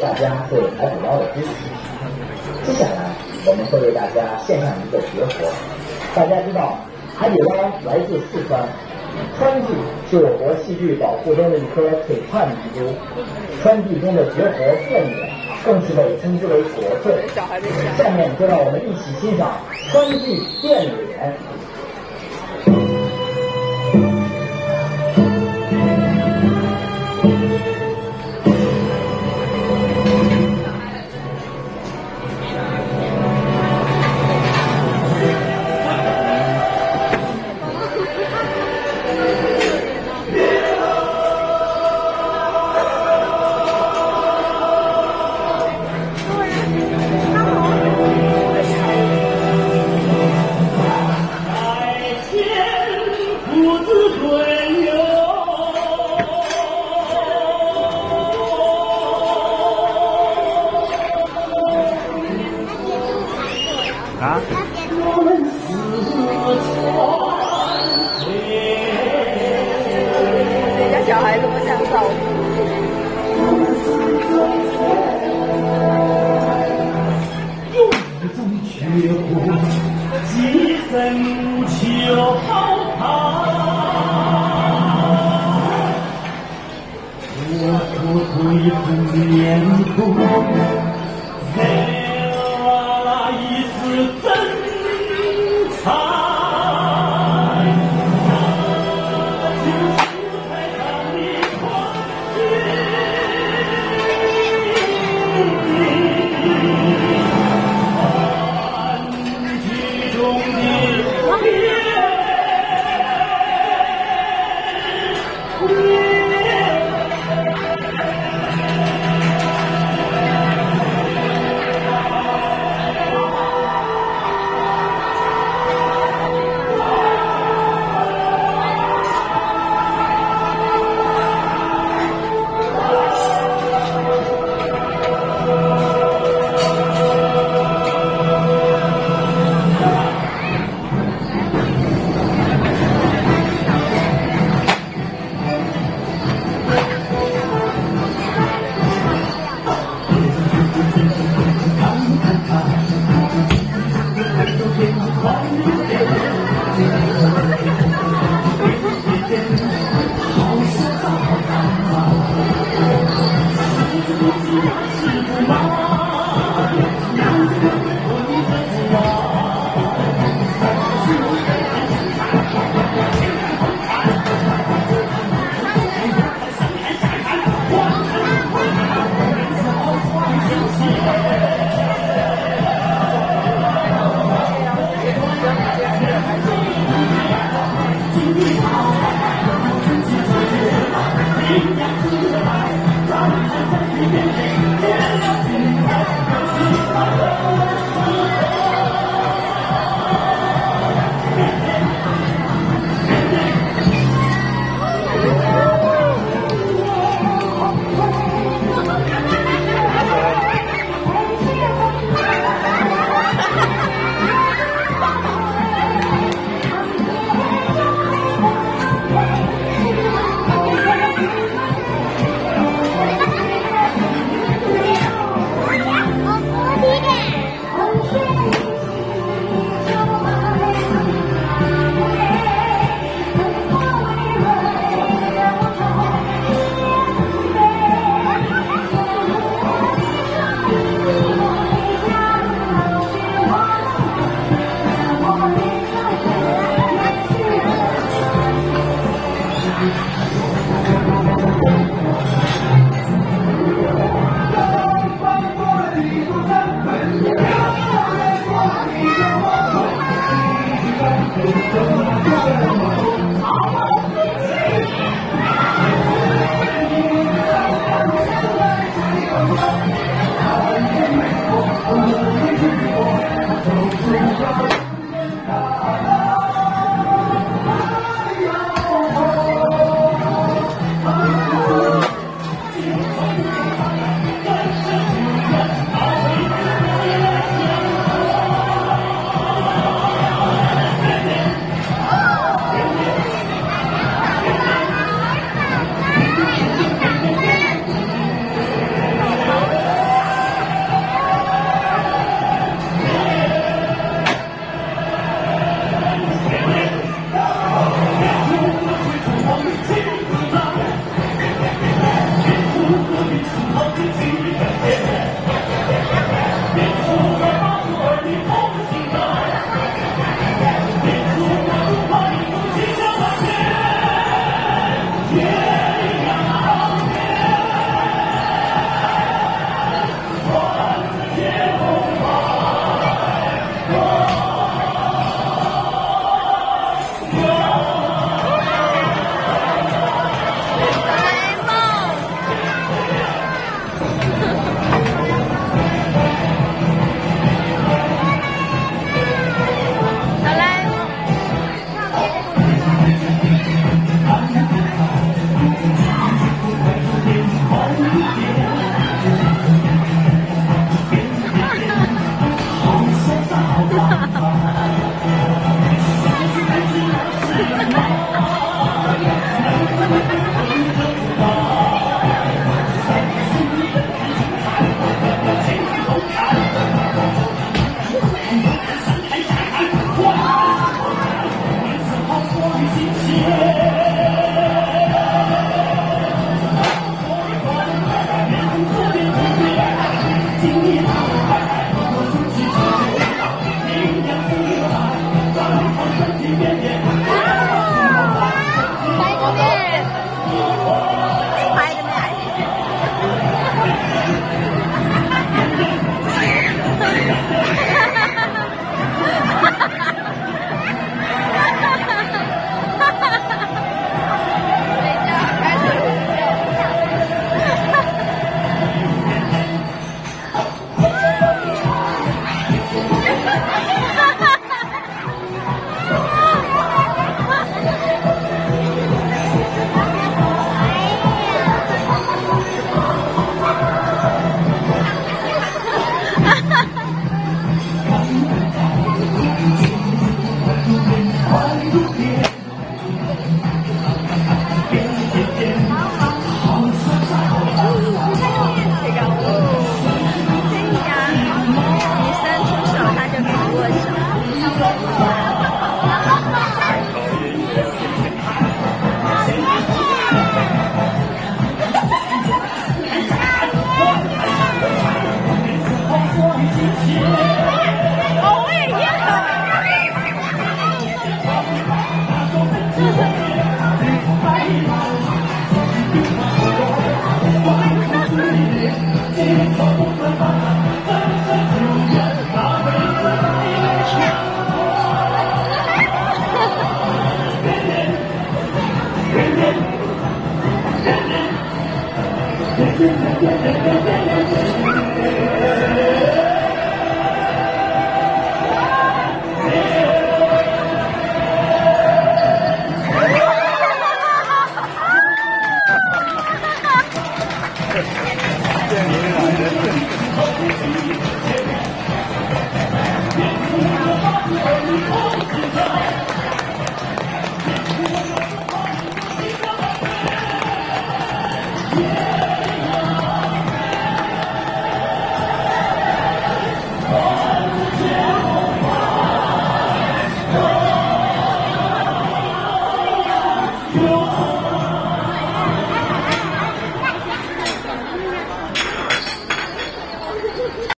大家对海底捞的支持。接下来，我们会为大家献上一个绝活。大家知道，海底捞来自四川，川剧是我国戏剧保护中的一颗璀璨明珠。川剧中的绝活变脸，更是被称之为国粹。下面就让我们一起欣赏川剧变脸。越过几声丘壑我苦苦一生的念见 您